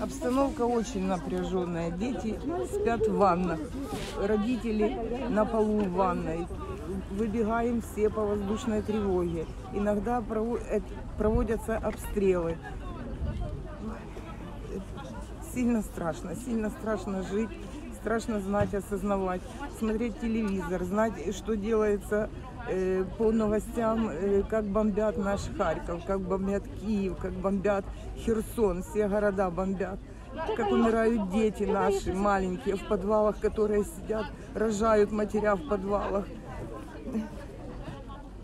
Обстановка очень напряженная. Дети спят в ваннах, родители на полу в ванной. Выбегаем все по воздушной тревоге. Иногда э, проводятся обстрелы. Сильно страшно, сильно страшно жить, страшно знать, осознавать, смотреть телевизор, знать, что делается по новостям, э, как бомбят наш Харьков, как бомбят Киев, как бомбят Херсон, все города бомбят. Как умирают дети наши маленькие в подвалах, которые сидят, рожают матеря в подвалах.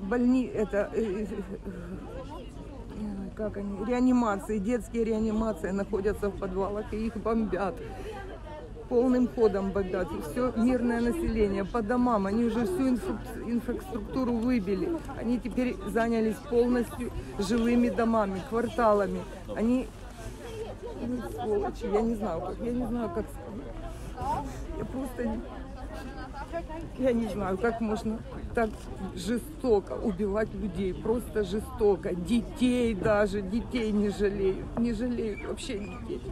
Больни это э, э, э, как они, реанимации, детские реанимации находятся в подвалах и их бомбят. Полным ходом бомбят. Все мирное население по домам. Они уже всю инфра- инфраструктуру выбили. Они теперь занялись полностью жилыми домами, кварталами. Они сволочи, я не знаю, как, я не знаю, как. Я просто не, я не знаю, как можно так жестоко убивать людей, просто жестоко. Детей даже, детей не жалеют, не жалеют вообще детей.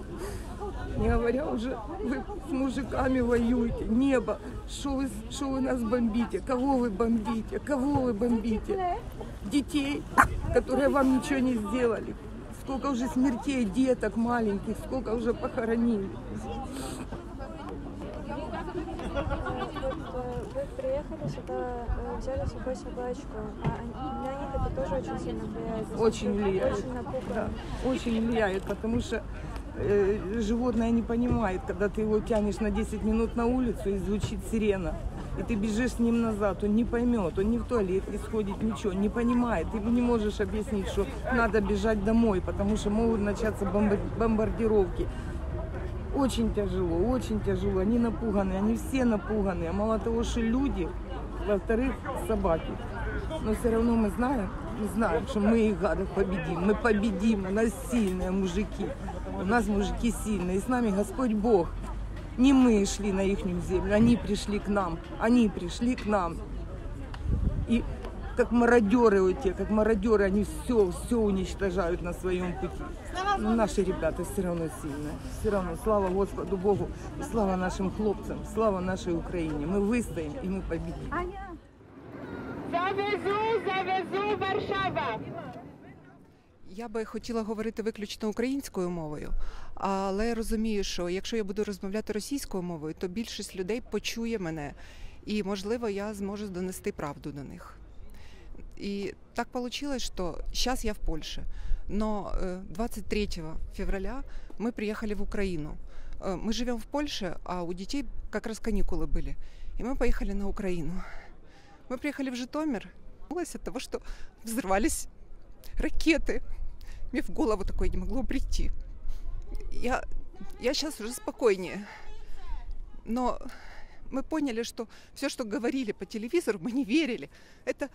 Не говоря уже, вы с мужиками воюете, небо, что вы, что вы нас бомбите, кого вы бомбите, кого вы бомбите? Детей, которые вам ничего не сделали. Сколько уже смертей деток маленьких, сколько уже похоронили. Вы приехали сюда, э, взяли с собой собачку, а на них это тоже очень сильно влияет. Очень влияет. Очень напуганы. Да, очень влияет, потому что э, животное не понимает, когда ты его тянешь на 10 минут на улицу и звучит сирена. И ты бежишь с ним назад, он не поймет, он не в туалет не сходит, ничего, не понимает. Ты не можешь объяснить, что надо бежать домой, потому что могут начаться бомба- бомбардировки. Очень тяжело, очень тяжело. Они напуганы, они все напуганы. А мало того, что люди, во-вторых, собаки. Но все равно мы знаем, мы знаем, что мы их гадов победим. Мы победим, у нас сильные мужики. У нас мужики сильные. С нами Господь Бог. Не мы шли на их землю, они пришли к нам. Они пришли к нам. И как мародеры эти, как мародеры, они все, все уничтожают на своем пути. Но наши ребята все равно сильные. Все равно слава Господу Богу и слава нашим хлопцам, слава нашей Украине. Мы выстоим и мы победим. Завезу, завезу Варшава. Я би хотіла говорити виключно українською мовою, але я розумію, що якщо я буду розмовляти російською мовою, то більшість людей почує мене, і можливо я зможу донести правду до них. И так получилось, что сейчас я в Польше, но э, 23 февраля мы приехали в Украину. Э, Мы живем в Польше, а у детей как раз каникулы были, и мы поехали на Украину. Мы приехали в Житомир, от того, что взрывались ракеты. Мне в голову такое не могло прийти. Я, я сейчас уже спокойнее. Но мы поняли, что все, что говорили по телевизору, мы не верили. Это,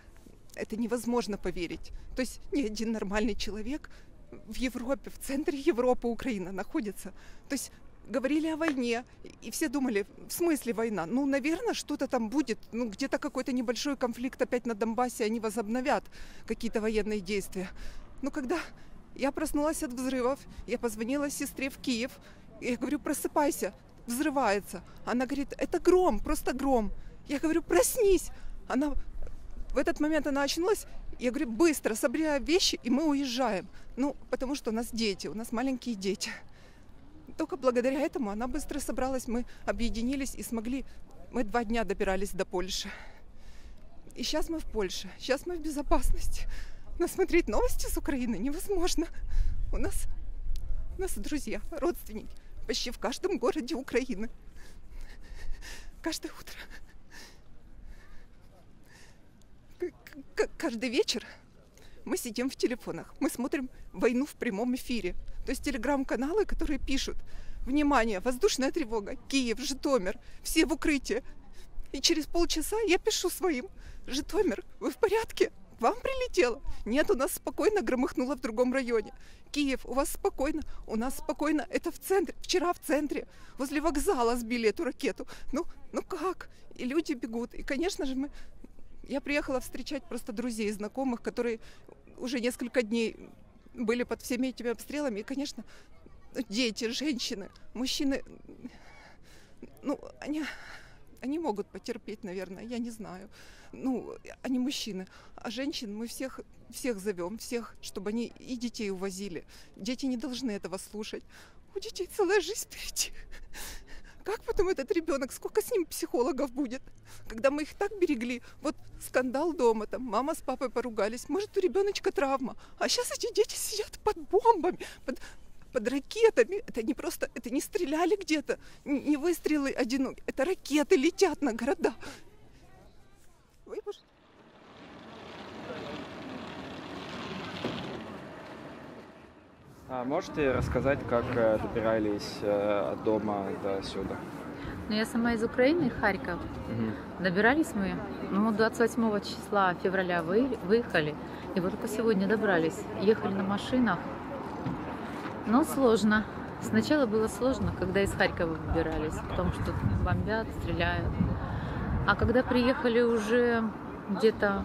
это невозможно поверить. То есть ни один нормальный человек в Европе, в центре Европы Украина находится. То есть говорили о войне, и все думали, в смысле война? Ну, наверное, что-то там будет, ну, где-то какой-то небольшой конфликт опять на Донбассе, они возобновят какие-то военные действия. Но когда я проснулась от взрывов, я позвонила сестре в Киев, я говорю, просыпайся, взрывается. Она говорит, это гром, просто гром. Я говорю, проснись. Она в этот момент она очнулась. Я говорю, быстро, собирай вещи, и мы уезжаем. Ну, потому что у нас дети, у нас маленькие дети. Только благодаря этому она быстро собралась, мы объединились и смогли. Мы два дня добирались до Польши. И сейчас мы в Польше, сейчас мы в безопасности. Но смотреть новости с Украины невозможно. У нас, у нас друзья, родственники почти в каждом городе Украины. Каждое утро. Каждый вечер мы сидим в телефонах, мы смотрим войну в прямом эфире. То есть телеграм-каналы, которые пишут, внимание, воздушная тревога, Киев, Житомир, все в укрытии. И через полчаса я пишу своим, Житомир, вы в порядке? Вам прилетело? Нет, у нас спокойно громыхнуло в другом районе. Киев, у вас спокойно? У нас спокойно. Это в центре. Вчера в центре. Возле вокзала сбили эту ракету. Ну, ну как? И люди бегут. И, конечно же, мы... Я приехала встречать просто друзей, знакомых, которые уже несколько дней были под всеми этими обстрелами. И, конечно, дети, женщины, мужчины, ну, они, они могут потерпеть, наверное, я не знаю. Ну, они мужчины. А женщин мы всех, всех зовем, всех, чтобы они и детей увозили. Дети не должны этого слушать. У детей целая жизнь впереди. Как потом этот ребенок, сколько с ним психологов будет? Когда мы их так берегли, вот скандал дома, там мама с папой поругались, может у ребеночка травма, а сейчас эти дети сидят под бомбами, под, под ракетами. Это не просто, это не стреляли где-то, не выстрелы одинокие, это ракеты летят на города. Боже. А можете рассказать, как э, добирались э, от дома до сюда? Ну, я сама из Украины, Харьков. Добирались мы, ну, 28 числа февраля вы, выехали, и вот только сегодня добрались. Ехали на машинах, но сложно. Сначала было сложно, когда из Харькова выбирались, потому что бомбят, стреляют. А когда приехали уже где-то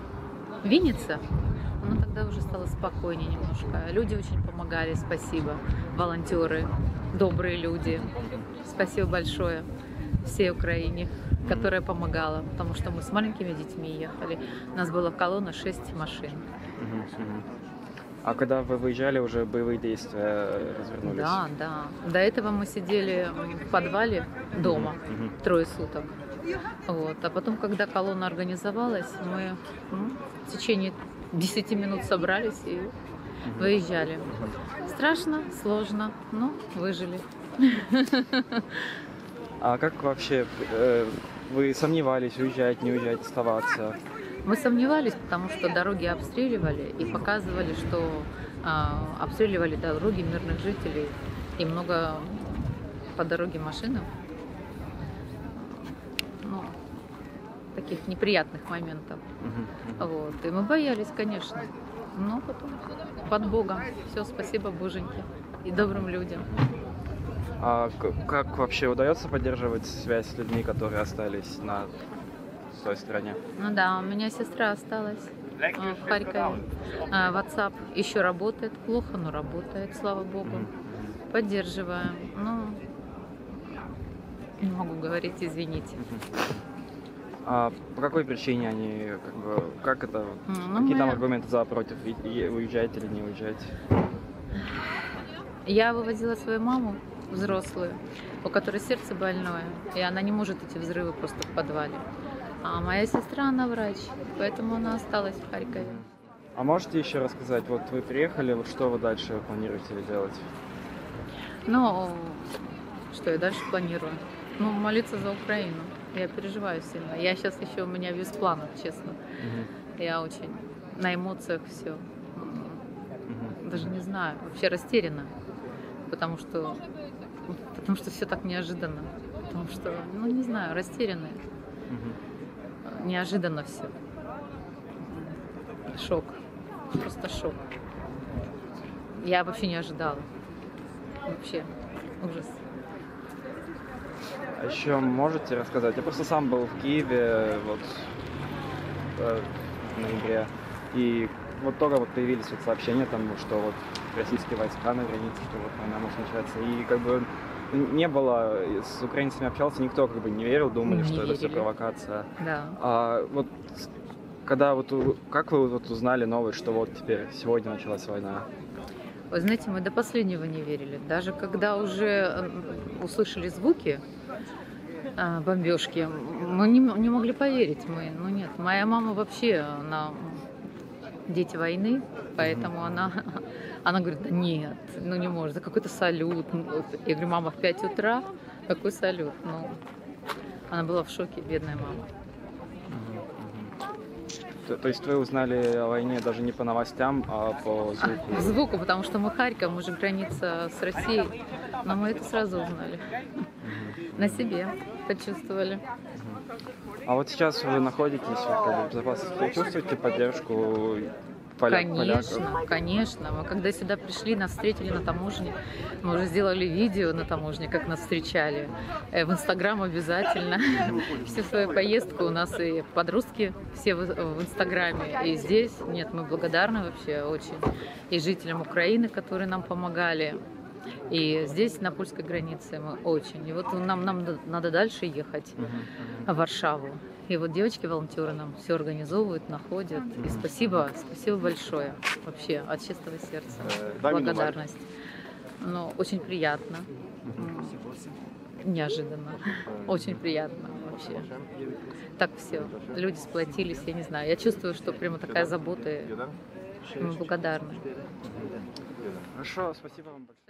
Винница, ну тогда уже стало спокойнее немножко. Люди очень помогали, спасибо. Волонтеры, добрые люди. Спасибо большое всей Украине, которая помогала, потому что мы с маленькими детьми ехали. У нас была колонна 6 машин. А когда вы выезжали, уже боевые действия развернулись? Да, да. До этого мы сидели в подвале дома Мгм. трое суток. Вот. А потом, когда колонна организовалась, мы ну, в течение 10 минут собрались и выезжали. Страшно, сложно, но выжили. А как вообще э, вы сомневались, уезжать, не уезжать, оставаться? Мы сомневались, потому что дороги обстреливали и показывали, что а, обстреливали дороги мирных жителей и много по дороге машин. Ну, таких неприятных моментов. Вот. И мы боялись, конечно. Но потом под Богом. Все, спасибо Боженьке и добрым людям. А как вообще удается поддерживать связь с людьми, которые остались на той стороне? Ну да, у меня сестра осталась а, в Харькове. А, WhatsApp еще работает, плохо, но работает, слава Богу. Поддерживаем. Ну, не могу говорить, извините. А по какой причине они, как бы, как это, Ну, какие там мы- аргументы за против, и, и уезжать или не уезжать? Я вывозила свою маму взрослую, у которой сердце больное, и она не может эти взрывы просто в подвале. А моя сестра, она врач, поэтому она осталась в Харькове. А можете еще рассказать, вот вы приехали, вот что вы дальше планируете делать? Но что я дальше планирую? Ну, молиться за Украину. Я переживаю сильно. Я сейчас еще у меня без планов, честно. Я очень на эмоциях все. Мгм. Даже не знаю, вообще растеряна. Потому что потому что все так неожиданно. Потому что, ну не знаю, растерянная. Мгм. Неожиданно все. Шок. Просто шок. Я вообще не ожидала. Вообще. Ужас. А еще можете рассказать? Я просто сам был в Киеве вот э, в ноябре, и вот только вот появились вот сообщения там, что вот российские войска на границе, что вот война может начаться, и как бы не было, с украинцами общался, никто как бы не верил, думали, Не что это все верили. провокация. Да. А вот когда вот, как вы вот узнали новость, что вот теперь сегодня началась война? Вы знаете, мы до последнего не верили. Даже когда уже э, услышали звуки бомбежки, мы не, не могли поверить. Мы, ну нет, моя мама вообще, она дети войны, поэтому она, она говорит, да нет, ну не может, да какой-то салют. Ну. Я говорю, мама, в 5 утра, какой салют? Ну, она была в шоке, бедная мама. То, то есть вы узнали о войне даже не по новостям, а по звуку? По звуку, потому что мы Харьков, мы же граница с Россией. Но мы это сразу узнали. На себе почувствовали. А вот сейчас вы находитесь в безопасности, чувствуете поддержку поля- поляков? Конечно, конечно. Мы когда сюда пришли, нас встретили на таможне. Мы уже сделали видео на таможне, как нас встречали. Э, В Инстаграм обязательно. Всю свою поездку у нас и подростки все в Инстаграме. И здесь, нет, мы благодарны вообще очень. И жителям Украины, которые нам помогали. И здесь, на польской границе, мы очень. И вот нам, нам надо дальше ехать в Варшаву. И вот девочки-волонтеры нам все организовывают, находят. И спасибо, спасибо большое. Вообще, от чистого сердца. Благодарность. Ну, очень приятно. Неожиданно. Очень приятно вообще. Так все. Люди сплотились, я не знаю. Я чувствую, что прямо такая забота. и Мы благодарны. Хорошо, спасибо вам большое.